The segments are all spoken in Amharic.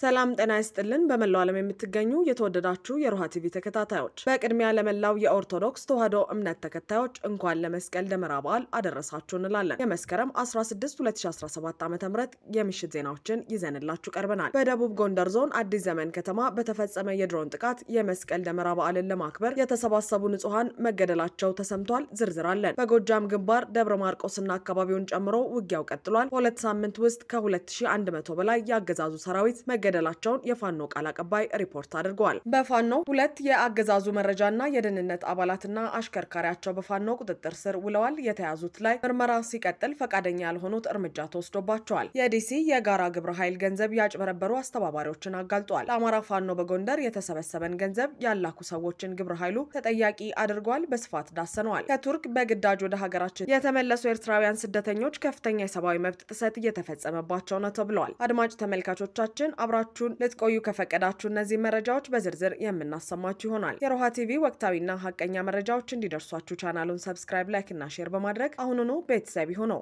ሰላም ጤና ይስጥልን። በመላው ዓለም የምትገኙ የተወደዳችሁ የሮሃ ቲቪ ተከታታዮች በቅድሚያ ለመላው የኦርቶዶክስ ተዋሕዶ እምነት ተከታዮች እንኳን ለመስቀል ደመራ በዓል አደረሳችሁ እንላለን። የመስከረም 16 2017 ዓ ም የምሽት ዜናዎችን ይዘንላችሁ ቀርበናል። በደቡብ ጎንደር ዞን አዲስ ዘመን ከተማ በተፈጸመ የድሮን ጥቃት የመስቀል ደመራ በዓልን ለማክበር የተሰባሰቡ ንጹሐን መገደላቸው ተሰምቷል። ዝርዝር አለን። በጎጃም ግንባር ደብረ ማርቆስና አካባቢውን ጨምሮ ውጊያው ቀጥሏል። በሁለት ሳምንት ውስጥ ከ2100 በላይ የአገዛዙ ሰራዊት መገደላቸውን የፋኖ ቃል አቀባይ ሪፖርት አድርገዋል። በፋኖ ሁለት የአገዛዙ መረጃና የደህንነት አባላትና አሽከርካሪያቸው በፋኖ ቁጥጥር ስር ውለዋል። የተያዙት ላይ ምርመራ ሲቀጥል ፈቃደኛ ያልሆኑት እርምጃ ተወስዶባቸዋል። የዲሲ የጋራ ግብረ ኃይል ገንዘብ ያጭበረበሩ አስተባባሪዎችን አጋልጧል። ለአማራ ፋኖ በጎንደር የተሰበሰበን ገንዘብ ያላኩ ሰዎችን ግብረ ኃይሉ ተጠያቂ አድርጓል። በስፋት ዳሰነዋል። ከቱርክ በግዳጅ ወደ ሀገራችን የተመለሱ ኤርትራውያን ስደተኞች ከፍተኛ የሰብአዊ መብት ጥሰት እየተፈጸመባቸው ነው ተብለዋል። አድማጭ ተመልካቾቻችን አብራችሁን ልትቆዩ ከፈቀዳችሁ እነዚህ መረጃዎች በዝርዝር የምናሰማችሁ ይሆናል። የሮሃ ቲቪ ወቅታዊና ሀቀኛ መረጃዎች እንዲደርሷችሁ ቻናሉን subscribe፣ like እና share በማድረግ አሁኑኑ ቤተሰብ ይሁኑ።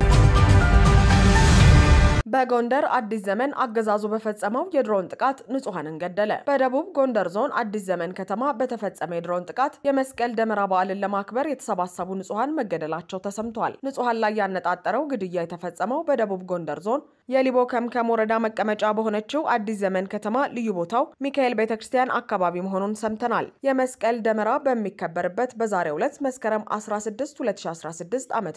በጎንደር አዲስ ዘመን አገዛዙ በፈጸመው የድሮን ጥቃት ንጹሐንን ገደለ። በደቡብ ጎንደር ዞን አዲስ ዘመን ከተማ በተፈጸመ የድሮን ጥቃት የመስቀል ደመራ በዓልን ለማክበር የተሰባሰቡ ንጹሐን መገደላቸው ተሰምተዋል። ንጹሐን ላይ ያነጣጠረው ግድያ የተፈጸመው በደቡብ ጎንደር ዞን የሊቦ ከምከም ወረዳ መቀመጫ በሆነችው አዲስ ዘመን ከተማ ልዩ ቦታው ሚካኤል ቤተ ክርስቲያን አካባቢ መሆኑን ሰምተናል። የመስቀል ደመራ በሚከበርበት በዛሬው ዕለት መስከረም 16 2016 ዓ ም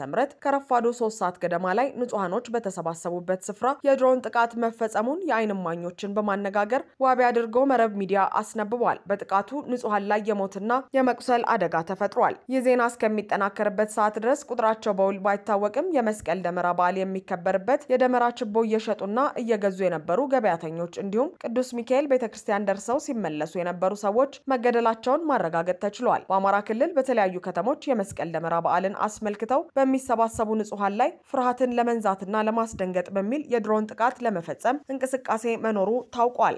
ከረፋዱ 3 ሰዓት ገደማ ላይ ንጹሐኖች በተሰባሰቡበት ስፍራ የድሮን ጥቃት መፈጸሙን የዓይን እማኞችን በማነጋገር ዋቢ አድርጎ መረብ ሚዲያ አስነብቧል። በጥቃቱ ንጹሐን ላይ የሞትና የመቁሰል አደጋ ተፈጥሯል። ይህ ዜና እስከሚጠናከርበት ሰዓት ድረስ ቁጥራቸው በውል ባይታወቅም የመስቀል ደመራ በዓል የሚከበርበት የደመራ ችቦ እየሸጡና እየገዙ የነበሩ ገበያተኞች እንዲሁም ቅዱስ ሚካኤል ቤተ ክርስቲያን ደርሰው ሲመለሱ የነበሩ ሰዎች መገደላቸውን ማረጋገጥ ተችሏል። በአማራ ክልል በተለያዩ ከተሞች የመስቀል ደመራ በዓልን አስመልክተው በሚሰባሰቡ ንጹሐን ላይ ፍርሃትን ለመንዛትና ለማስደንገጥ በሚል የድሮን ጥቃት ለመፈጸም እንቅስቃሴ መኖሩ ታውቋል።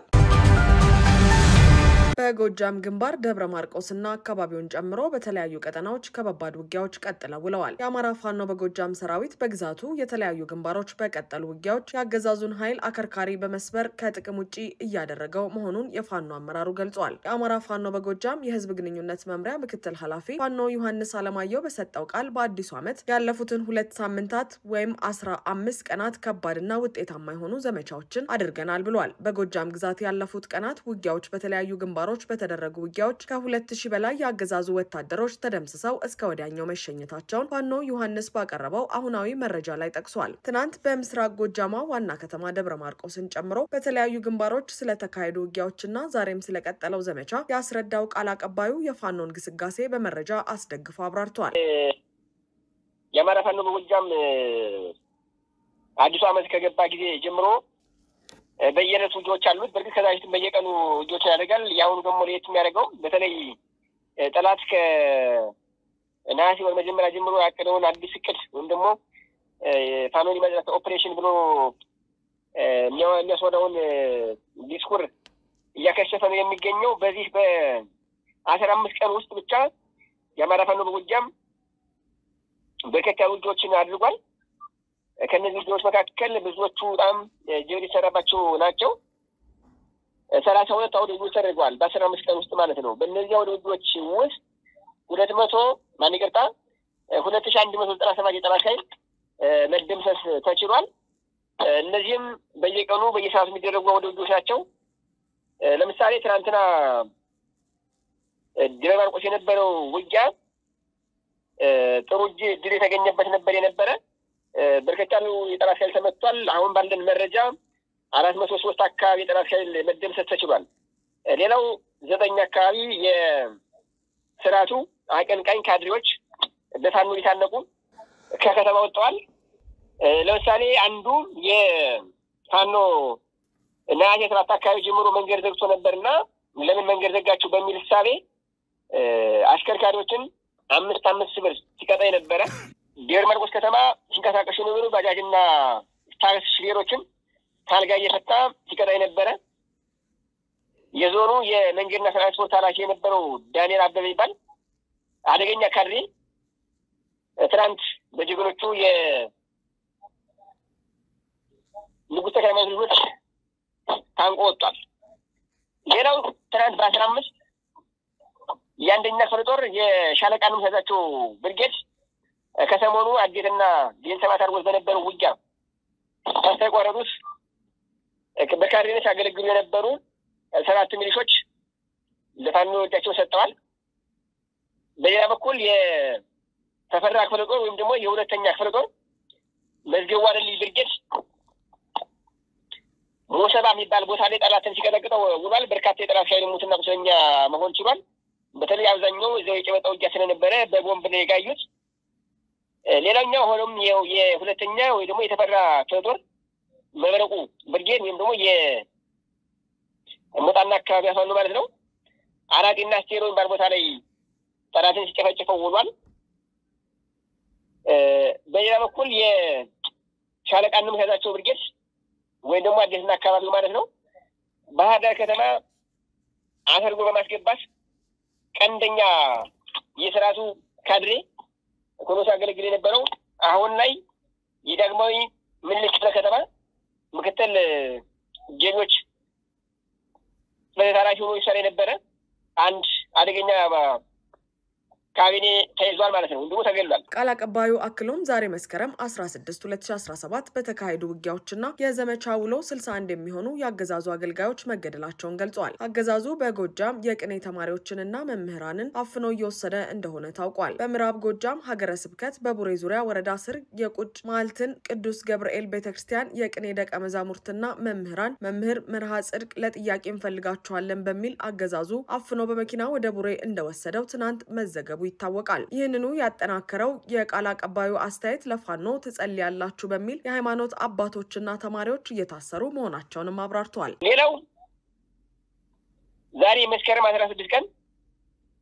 በጎጃም ግንባር ደብረ ማርቆስና አካባቢውን ጨምሮ በተለያዩ ቀጠናዎች ከባባድ ውጊያዎች ቀጥለው ውለዋል። የአማራ ፋኖ በጎጃም ሰራዊት በግዛቱ የተለያዩ ግንባሮች በቀጠሉ ውጊያዎች የአገዛዙን ኃይል አከርካሪ በመስበር ከጥቅም ውጭ እያደረገው መሆኑን የፋኖ አመራሩ ገልጿል። የአማራ ፋኖ በጎጃም የህዝብ ግንኙነት መምሪያ ምክትል ኃላፊ ፋኖ ዮሐንስ አለማየሁ በሰጠው ቃል በአዲሱ ዓመት ያለፉትን ሁለት ሳምንታት ወይም አስራ አምስት ቀናት ከባድና ውጤታማ የሆኑ ዘመቻዎችን አድርገናል ብሏል። በጎጃም ግዛት ያለፉት ቀናት ውጊያዎች በተለያዩ ግንባሮች ባሮች በተደረጉ ውጊያዎች ከሁለት ሺህ በላይ የአገዛዙ ወታደሮች ተደምስሰው እስከ ወዲያኛው መሸኘታቸውን ፋኖ ዮሐንስ ባቀረበው አሁናዊ መረጃ ላይ ጠቅሷል። ትናንት በምስራቅ ጎጃማ ዋና ከተማ ደብረ ማርቆስን ጨምሮ በተለያዩ ግንባሮች ስለተካሄዱ ውጊያዎችና ዛሬም ስለቀጠለው ዘመቻ ያስረዳው ቃል አቀባዩ የፋኖን ግስጋሴ በመረጃ አስደግፎ አብራርቷል። የአማራ ፋኖ በጎጃም አዲሱ ዓመት ከገባ ጊዜ ጀምሮ በየዕለቱ ውጊያዎች አሉት። በእርግጥ ከዛ በፊትም በየቀኑ ውጊያዎችን ያደርጋል። የአሁኑ ደግሞ ለየት የሚያደርገው በተለይ ጠላት ከነሐሴ ወር መጀመሪያ ጀምሮ ያቀደውን አዲስ እቅድ ወይም ደግሞ ፋኖን የማጽዳት ኦፕሬሽን ብሎ የሚያስወራውን ዲስኩር እያከሸፈ ነው የሚገኘው። በዚህ በአስራ አምስት ቀን ውስጥ ብቻ የአማራ ፋኖ በጎጃም በርከት ያሉ ውጊያዎችን አድርጓል። ከእነዚህ ውጊያዎች መካከል ብዙዎቹ በጣም ጀብድ የተሰራባቸው ናቸው። ሰላሳ ሁለት አውደ ውጊያዎች ተደርገዋል በአስራ አምስት ቀን ውስጥ ማለት ነው። በእነዚህ አውደ ውጊያዎች ውስጥ ሁለት መቶ ማን ይቅርታ ሁለት ሺ አንድ መቶ ዘጠና ሰባት ኃይል መደምሰስ ተችሏል። እነዚህም በየቀኑ በየሰዓቱ የሚደረጉ አውደ ውጊያዎች ናቸው። ለምሳሌ ትናንትና ማርቆስ የነበረው ውጊያ ጥሩ እጅ ድል የተገኘበት ነበር የነበረ በርከት ያሉ የጠላት ኃይል ተመቷል። አሁን ባለን መረጃ አራት መቶ ሶስት አካባቢ የጠላት ኃይል መደምሰስ ተችሏል። ሌላው ዘጠኝ አካባቢ የስርዓቱ አቀንቃኝ ካድሬዎች በፋኖ ሊታነቁ ከከተማ ወጥተዋል። ለምሳሌ አንዱ የፋኖ ነሐሴ ሰባት አካባቢ ጀምሮ መንገድ ዘግቶ ነበርና ለምን መንገድ ዘጋችሁ በሚል እሳቤ አሽከርካሪዎችን አምስት አምስት ብር ሲቀጣ የነበረ ደብረ ማርቆስ ከተማ ሲንቀሳቀሱ የነበሩ ባጃጅና ታክሲ ሹፌሮችን ታልጋ እየፈታ ሲቀጣ የነበረ የዞኑ የመንገድና ትራንስፖርት ኃላፊ የነበረው ዳንኤል አበበ ይባል አደገኛ ካድሬ ትናንት በጀግኖቹ የንጉሥ ተክለ ሃይማኖት ልጆች ታንቆ ወጥቷል። ሌላው ትናንት በአስራ አምስት የአንደኛ ክፍለ ጦር የሻለቃ ንምሰዛቸው ብርጌድ ከሰሞኑ አዴትና ቤንሰባት አድርጎት በነበረው ውጊያ ካስተቋረጡት በካድሬነት ያገለግሉ የነበሩ ሰባቱ ሚሊሾች ለፋኖ እጃቸውን ሰጥተዋል። በሌላ በኩል የተፈራ ክፍለ ጦር ወይም ደግሞ የሁለተኛ ክፍለ ጦር መዝገቡ አደልይ ብርጌድ ሞሰባ የሚባል ቦታ ላይ ጠላትን ሲቀጠቅጠው ውሏል። በርካታ የጠላት ኃይል ሙትና ቁስለኛ መሆን ችሏል። በተለይ አብዛኛው እዚያው የጨበጣ ውጊያ ስለነበረ በቦምብ ነው የጋዩት። ሌላኛው ሆኖም የሁለተኛ ወይ ደግሞ የተፈራ ጦር መብረቁ ብርጌድ ወይም ደግሞ የሞጣና አካባቢ ያፋኑ ማለት ነው አራጢና ስቴሮ የሚባል ቦታ ላይ ጠላትን ሲጨፈጭፈው ውሏል። በሌላ በኩል የሻለቃ ንምከዛቸው ብርጌድ ወይም ደግሞ አዲስና አካባቢው ማለት ነው ባህር ዳር ከተማ አሰርጎ በማስገባት ቀንደኛ የስርዓቱ ካድሬ ሆኖ ሲያገለግል የነበረው አሁን ላይ የዳግማዊ ምኒልክ ክፍለ ከተማ ምክትል ጀኞች ጽሕፈት ኃላፊ ሆኖ ይሰራ የነበረ አንድ አደገኛ ካቢኔ ተይዟል ማለት ነው። እንዲሁ ተገሏል። ቃል አቀባዩ አክሎም ዛሬ መስከረም 16 2017 በተካሄዱ ውጊያዎችና የዘመቻ ውሎ 61 የሚሆኑ የአገዛዙ አገልጋዮች መገደላቸውን ገልጸዋል። አገዛዙ በጎጃም የቅኔ ተማሪዎችንና መምህራንን አፍኖ እየወሰደ እንደሆነ ታውቋል። በምዕራብ ጎጃም ሀገረ ስብከት በቡሬ ዙሪያ ወረዳ ስር የቁጭ ማልትን ቅዱስ ገብርኤል ቤተ ክርስቲያን የቅኔ ደቀ መዛሙርትና መምህራን መምህር መርሃ ጽድቅ ለጥያቄ እንፈልጋቸዋለን በሚል አገዛዙ አፍኖ በመኪና ወደ ቡሬ እንደወሰደው ትናንት መዘገቡ ይታወቃል። ይህንኑ ያጠናከረው የቃል አቀባዩ አስተያየት ለፋኖ ትጸልያላችሁ በሚል የሃይማኖት አባቶችና ተማሪዎች እየታሰሩ መሆናቸውንም አብራርተዋል። ሌላው ዛሬ መስከረም አስራ ስድስት ቀን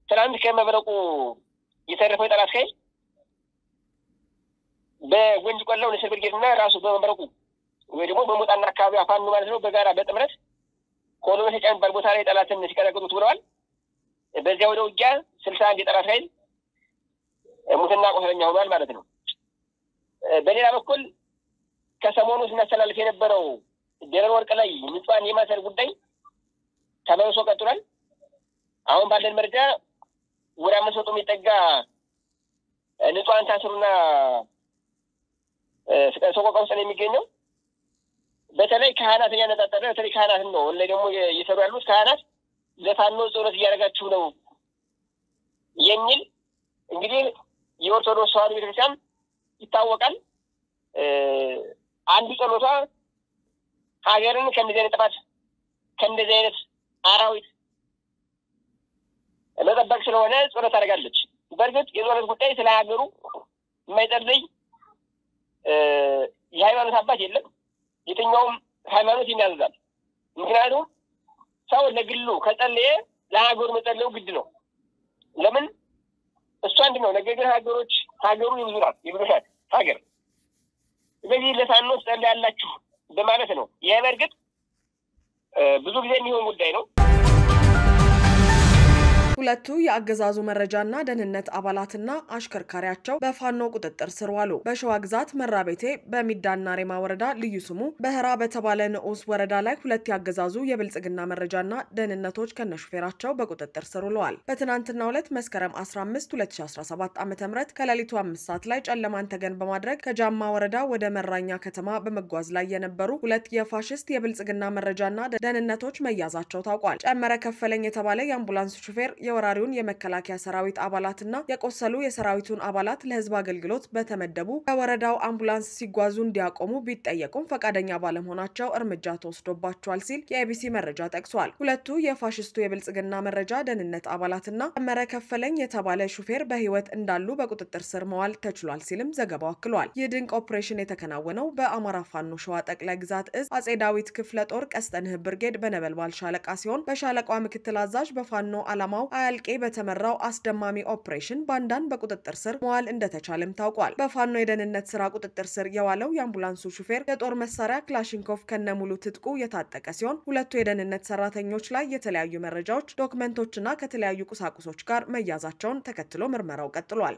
ትናንት ከመብረቁ የተረፈው የጠላት ኃይል በጎንጅ ቆላው ንስር ብርጌድ እና ራሱ በመብረቁ ወይ ደግሞ በሞጣና አካባቢ ፋኖ ማለት ነው በጋራ በጥምረት ኮሎ መሰጫ የሚባል ቦታ ላይ ጠላትን ሲቀጠቅጡት ብለዋል። በዚያ ወደ ውጊያ ስልሳ አንድ የጠላት ኃይል ሙትና ቆስለኛ ሆኗል ማለት ነው። በሌላ በኩል ከሰሞኑ ስናስተላልፍ የነበረው ደብረ ወርቅ ላይ ንጹሐን የማሰር ጉዳይ ተመልሶ ቀጥሏል። አሁን ባለን መረጃ ወደ አምስት መቶ የሚጠጋ ንጹሐን ታስሩና ሰቆቃ ውስጥ ነው የሚገኘው። በተለይ ካህናትን ያነጣጠረ በተለይ ካህናትን ነው ላይ ደግሞ እየሰሩ ያሉት ካህናት ለፋኖ ጸሎት እያደረጋችሁ ነው የሚል እንግዲህ የኦርቶዶክስ ተዋሕዶ ቤተክርስቲያን ይታወቃል። አንዱ ጸሎቷ ሀገርን ከእንደዚህ አይነት ጥፋት ከእንደዚህ አይነት አራዊት መጠበቅ ስለሆነ ጸሎት ታደርጋለች። በእርግጥ የጸሎት ጉዳይ ስለ ሀገሩ የማይጸልይ የሃይማኖት አባት የለም። የትኛውም ሃይማኖት የሚያዝዛል። ምክንያቱም ሰው ለግሉ ከጸለየ ለሀገሩ መጸለዩ ግድ ነው። ለምን እሱ አንድ ነው። ነገር ግን ሀገሮች ሀገሩ የብዙ ናት ሀገር። ስለዚህ ለፋኖ ትጸልያላችሁ በማለት ነው። ይህ በእርግጥ ብዙ ጊዜ የሚሆን ጉዳይ ነው። ሁለቱ የአገዛዙ መረጃና ደህንነት አባላትና አሽከርካሪያቸው በፋኖ ቁጥጥር ስር ዋሉ። በሸዋ ግዛት መራቤቴ በሚዳና ሬማ ወረዳ ልዩ ስሙ በህራ በተባለ ንዑስ ወረዳ ላይ ሁለት የአገዛዙ የብልጽግና መረጃና ደህንነቶች ከነሹፌራቸው በቁጥጥር ስር ውለዋል። በትናንትናው ዕለት መስከረም 15 2017 ዓ ም ከሌሊቱ አምስት ሰዓት ላይ ጨለማን ተገን በማድረግ ከጃማ ወረዳ ወደ መራኛ ከተማ በመጓዝ ላይ የነበሩ ሁለት የፋሽስት የብልጽግና መረጃና ደህንነቶች መያዛቸው ታውቋል። ጨመረ ከፈለኝ የተባለ የአምቡላንስ ሹፌር የወራሪውን የመከላከያ ሰራዊት አባላትና የቆሰሉ የሰራዊቱን አባላት ለህዝብ አገልግሎት በተመደቡ በወረዳው አምቡላንስ ሲጓዙ እንዲያቆሙ ቢጠየቁም ፈቃደኛ ባለመሆናቸው እርምጃ ተወስዶባቸዋል ሲል የኤቢሲ መረጃ ጠቅሷል። ሁለቱ የፋሽስቱ የብልጽግና መረጃ ደህንነት አባላትና ጨመረ ከፈለኝ የተባለ ሹፌር በህይወት እንዳሉ በቁጥጥር ስር መዋል ተችሏል ሲልም ዘገባው አክሏል። ይህ ድንቅ ኦፕሬሽን የተከናወነው በአማራ ፋኖ ሸዋ ጠቅላይ ግዛት እዝ አጼ ዳዊት ክፍለ ጦር ቀስጠንህ ብርጌድ በነበልባል ሻለቃ ሲሆን በሻለቃ ምክትል አዛዥ በፋኖ አላማው አያልቄ በተመራው አስደማሚ ኦፕሬሽን ባንዳን በቁጥጥር ስር መዋል እንደተቻለም ታውቋል። በፋኖ የደህንነት ስራ ቁጥጥር ስር የዋለው የአምቡላንሱ ሹፌር የጦር መሳሪያ ክላሽንኮቭ ከነሙሉ ትጥቁ የታጠቀ ሲሆን ሁለቱ የደህንነት ሰራተኞች ላይ የተለያዩ መረጃዎች፣ ዶክመንቶችና ከተለያዩ ቁሳቁሶች ጋር መያዛቸውን ተከትሎ ምርመራው ቀጥሏል።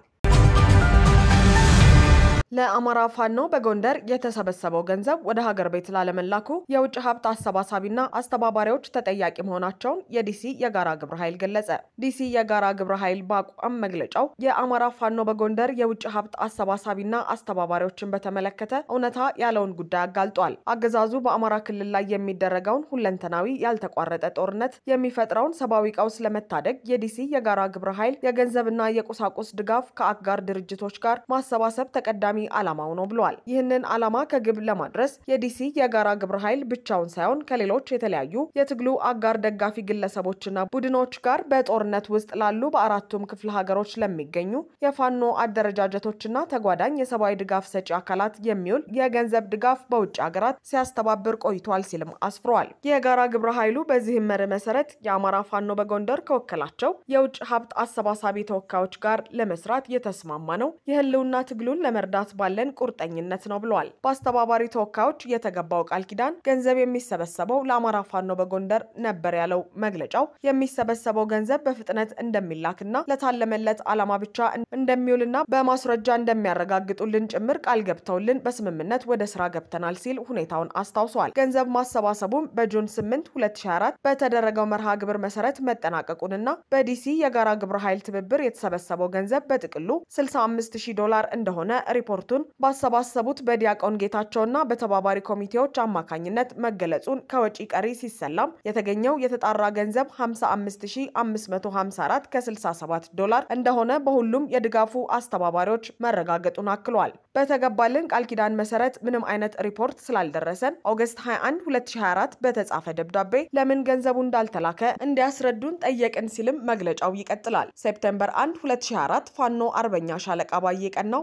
ለአማራ ፋኖ በጎንደር የተሰበሰበው ገንዘብ ወደ ሀገር ቤት ላለመላኩ የውጭ ሀብት አሰባሳቢና አስተባባሪዎች ተጠያቂ መሆናቸውን የዲሲ የጋራ ግብረ ኃይል ገለጸ። ዲሲ የጋራ ግብረ ኃይል በአቋም መግለጫው የአማራ ፋኖ በጎንደር የውጭ ሀብት አሰባሳቢና አስተባባሪዎችን በተመለከተ እውነታ ያለውን ጉዳይ አጋልጧል። አገዛዙ በአማራ ክልል ላይ የሚደረገውን ሁለንተናዊ ያልተቋረጠ ጦርነት የሚፈጥረውን ሰብአዊ ቀውስ ለመታደግ የዲሲ የጋራ ግብረ ኃይል የገንዘብና የቁሳቁስ ድጋፍ ከአጋር ድርጅቶች ጋር ማሰባሰብ ተቀዳሚ ዓላማው ነው ብለዋል። ይህንን ዓላማ ከግብ ለማድረስ የዲሲ የጋራ ግብረ ኃይል ብቻውን ሳይሆን ከሌሎች የተለያዩ የትግሉ አጋር ደጋፊ ግለሰቦችና ቡድኖች ጋር በጦርነት ውስጥ ላሉ በአራቱም ክፍለ ሀገሮች ለሚገኙ የፋኖ አደረጃጀቶችና ተጓዳኝ የሰብአዊ ድጋፍ ሰጪ አካላት የሚውል የገንዘብ ድጋፍ በውጭ ሀገራት ሲያስተባብር ቆይቷል ሲልም አስፍሯል። የጋራ ግብረ ኃይሉ በዚህም መርህ መሰረት የአማራ ፋኖ በጎንደር ከወከላቸው የውጭ ሀብት አሰባሳቢ ተወካዮች ጋር ለመስራት የተስማማ ነው። የህልውና ትግሉን ለመርዳት ባለን ቁርጠኝነት ነው ብለዋል። በአስተባባሪ ተወካዮች የተገባው ቃል ኪዳን ገንዘብ የሚሰበሰበው ለአማራ ፋኖ በጎንደር ነበር ያለው መግለጫው የሚሰበሰበው ገንዘብ በፍጥነት እንደሚላክና ለታለመለት ዓላማ ብቻ እንደሚውልና በማስረጃ እንደሚያረጋግጡልን ጭምር ቃል ገብተውልን በስምምነት ወደ ስራ ገብተናል ሲል ሁኔታውን አስታውሷል። ገንዘብ ማሰባሰቡም በ June 8 2024 በተደረገው መርሃ ግብር መሰረት መጠናቀቁንና በዲሲ የጋራ ግብረ ኃይል ትብብር የተሰበሰበው ገንዘብ በጥቅሉ 65000 ዶላር እንደሆነ ሪፖርቱን ባሰባሰቡት በዲያቆን ጌታቸውና በተባባሪ ኮሚቴዎች አማካኝነት መገለጹን ከወጪ ቀሪ ሲሰላም የተገኘው የተጣራ ገንዘብ 55554 ከ67 ዶላር እንደሆነ በሁሉም የድጋፉ አስተባባሪዎች መረጋገጡን አክሏል። በተገባልን ቃል ኪዳን መሰረት ምንም አይነት ሪፖርት ስላልደረሰን August 21 2024 በተጻፈ ደብዳቤ ለምን ገንዘቡ እንዳልተላከ እንዲያስረዱን ጠየቅን ሲልም መግለጫው ይቀጥላል። September 1 2024 ፋኖ አርበኛ ሻለቃ ባየ ቀናው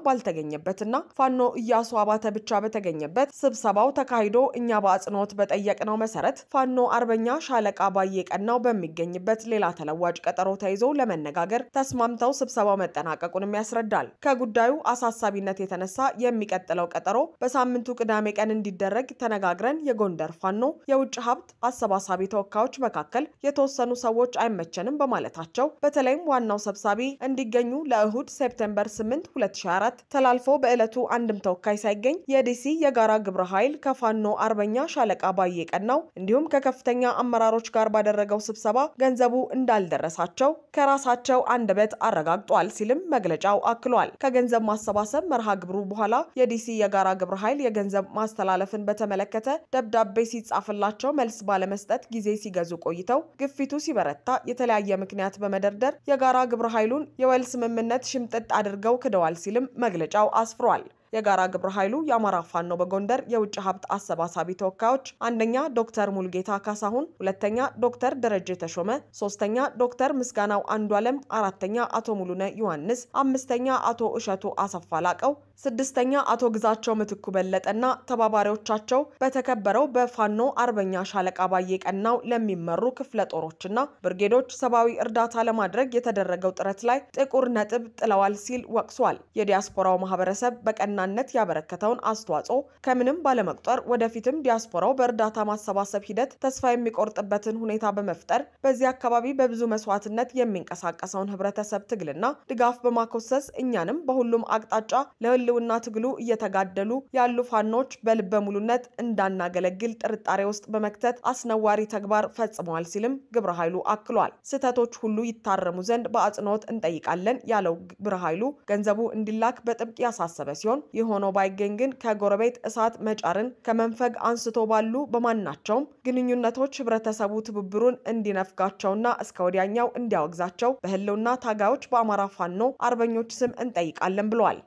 ባልተገኘበትና ፋኖ እያሱ አባተ ብቻ በተገኘበት ስብሰባው ተካሂዶ እኛ በአጽንኦት በጠየቅነው መሰረት ፋኖ አርበኛ ሻለቃ ባየ ቀናው በሚገኝበት ሌላ ተለዋጭ ቀጠሮ ተይዞ ለመነጋገር ተስማምተው ስብሰባው መጠናቀቁንም ያስረዳል። ከጉዳዩ አሳሳቢነት የተነሳ የሚቀጥለው ቀጠሮ በሳምንቱ ቅዳሜ ቀን እንዲደረግ ተነጋግረን የጎንደር ፋኖ የውጭ ሀብት አሰባሳቢ ተወካዮች መካከል የተወሰኑ ሰዎች አይመቸንም በማለታቸው በተለይም ዋናው ሰብሳቢ እንዲገኙ ለእሁድ September 8 2024 ተላልፎ በዕለቱ አንድም ተወካይ ሳይገኝ የዲሲ የጋራ ግብረ ኃይል ከፋኖ አርበኛ ሻለቃ ባየ ቀናው እንዲሁም ከከፍተኛ አመራሮች ጋር ባደረገው ስብሰባ ገንዘቡ እንዳልደረሳቸው ከራሳቸው አንደበት አረጋግጧል ሲልም መግለጫው አክሏል። ከገንዘብ ማሰባሰብ መርሃ ግብሩ በኋላ የዲሲ የጋራ ግብረ ኃይል የገንዘብ ማስተላለፍን በተመለከተ ደብዳቤ ሲጻፍላቸው መልስ ባለመስጠት ጊዜ ሲገዙ ቆይተው ግፊቱ ሲበረታ የተለያየ ምክንያት በመደርደር የጋራ ግብረ ኃይሉን የወል ስምምነት ሽምጥጥ አድርገው ክደዋል ሲልም መግለጫው አስፍሯል። የጋራ ግብረ ኃይሉ የአማራ ፋኖ በጎንደር የውጭ ሀብት አሰባሳቢ ተወካዮች አንደኛ ዶክተር ሙልጌታ ካሳሁን፣ ሁለተኛ ዶክተር ደረጀ ተሾመ፣ ሶስተኛ ዶክተር ምስጋናው አንዱ አለም፣ አራተኛ አቶ ሙሉነ ዮሐንስ፣ አምስተኛ አቶ እሸቱ አሰፋ ላቀው፣ ስድስተኛ አቶ ግዛቸው ምትኩ በለጠና ተባባሪዎቻቸው በተከበረው በፋኖ አርበኛ ሻለቃ ባየ ቀናው ለሚመሩ ክፍለ ጦሮችና ብርጌዶች ሰብአዊ እርዳታ ለማድረግ የተደረገው ጥረት ላይ ጥቁር ነጥብ ጥለዋል ሲል ወቅሷል። የዲያስፖራው ማህበረሰብ በቀናነት ያበረከተውን አስተዋጽኦ ከምንም ባለመቁጠር ወደፊትም ዲያስፖራው በእርዳታ ማሰባሰብ ሂደት ተስፋ የሚቆርጥበትን ሁኔታ በመፍጠር በዚህ አካባቢ በብዙ መስዋዕትነት የሚንቀሳቀሰውን ህብረተሰብ ትግልና ድጋፍ በማኮሰስ እኛንም በሁሉም አቅጣጫ ለህልውና ትግሉ እየተጋደሉ ያሉ ፋኖች በልበ ሙሉነት እንዳናገለግል ጥርጣሬ ውስጥ በመክተት አስነዋሪ ተግባር ፈጽመዋል ሲልም ግብረ ኃይሉ አክሏል። ስህተቶች ሁሉ ይታረሙ ዘንድ በአጽንኦት እንጠይቃለን ያለው ግብረ ኃይሉ ገንዘቡ እንዲላክ በጥብቅ ያሳሰበ ሲሆን ይህ ሆኖ ባይገኝ ግን ከጎረቤት እሳት መጫርን ከመንፈግ አንስቶ ባሉ በማናቸውም ግንኙነቶች ህብረተሰቡ ትብብሩን እንዲነፍጋቸውና እስከ ወዲያኛው እንዲያወግዛቸው በህልውና ታጋዮች በአማራ ፋኖ አርበኞች ስም እንጠይቃለን ብለዋል።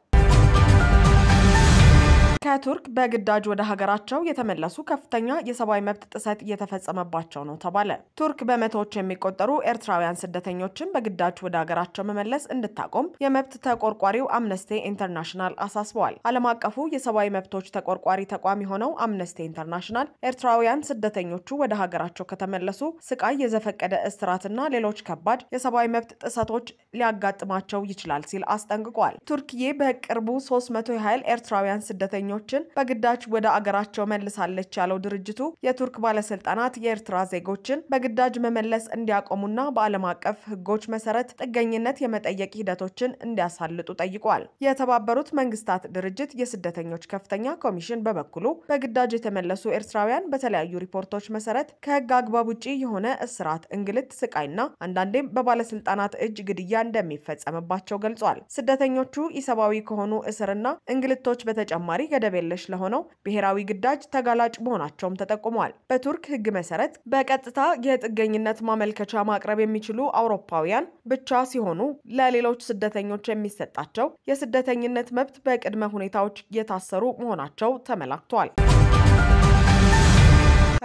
ከቱርክ በግዳጅ ወደ ሀገራቸው የተመለሱ ከፍተኛ የሰብአዊ መብት ጥሰት እየተፈጸመባቸው ነው ተባለ። ቱርክ በመቶዎች የሚቆጠሩ ኤርትራውያን ስደተኞችን በግዳጅ ወደ ሀገራቸው መመለስ እንድታቆም የመብት ተቆርቋሪው አምነስቲ ኢንተርናሽናል አሳስበዋል። ዓለም አቀፉ የሰብአዊ መብቶች ተቆርቋሪ ተቋም የሆነው አምነስቲ ኢንተርናሽናል ኤርትራውያን ስደተኞቹ ወደ ሀገራቸው ከተመለሱ ስቃይ፣ የዘፈቀደ እስራትና ሌሎች ከባድ የሰብአዊ መብት ጥሰቶች ሊያጋጥማቸው ይችላል ሲል አስጠንቅቋል። ቱርክዬ በቅርቡ 300 ያህል ኤርትራውያን ስደተኞች ስደተኞችን በግዳጅ ወደ አገራቸው መልሳለች ያለው ድርጅቱ የቱርክ ባለስልጣናት የኤርትራ ዜጎችን በግዳጅ መመለስ እንዲያቆሙና በዓለም አቀፍ ሕጎች መሰረት ጥገኝነት የመጠየቅ ሂደቶችን እንዲያሳልጡ ጠይቋል። የተባበሩት መንግስታት ድርጅት የስደተኞች ከፍተኛ ኮሚሽን በበኩሉ በግዳጅ የተመለሱ ኤርትራውያን በተለያዩ ሪፖርቶች መሰረት ከህግ አግባብ ውጭ የሆነ እስራት፣ እንግልት፣ ስቃይና አንዳንዴም በባለስልጣናት እጅ ግድያ እንደሚፈጸምባቸው ገልጿል። ስደተኞቹ ኢሰብአዊ ከሆኑ እስርና እንግልቶች በተጨማሪ ገደብ የለሽ ለሆነው ብሔራዊ ግዳጅ ተጋላጭ መሆናቸውም ተጠቁሟል። በቱርክ ህግ መሰረት በቀጥታ የጥገኝነት ማመልከቻ ማቅረብ የሚችሉ አውሮፓውያን ብቻ ሲሆኑ ለሌሎች ስደተኞች የሚሰጣቸው የስደተኝነት መብት በቅድመ ሁኔታዎች የታሰሩ መሆናቸው ተመላክቷል።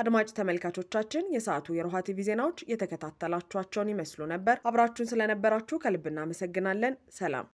አድማጭ ተመልካቾቻችን የሰዓቱ የሮሃ ቲቪ ዜናዎች የተከታተላችኋቸውን ይመስሉ ነበር። አብራችሁን ስለነበራችሁ ከልብ እናመሰግናለን። ሰላም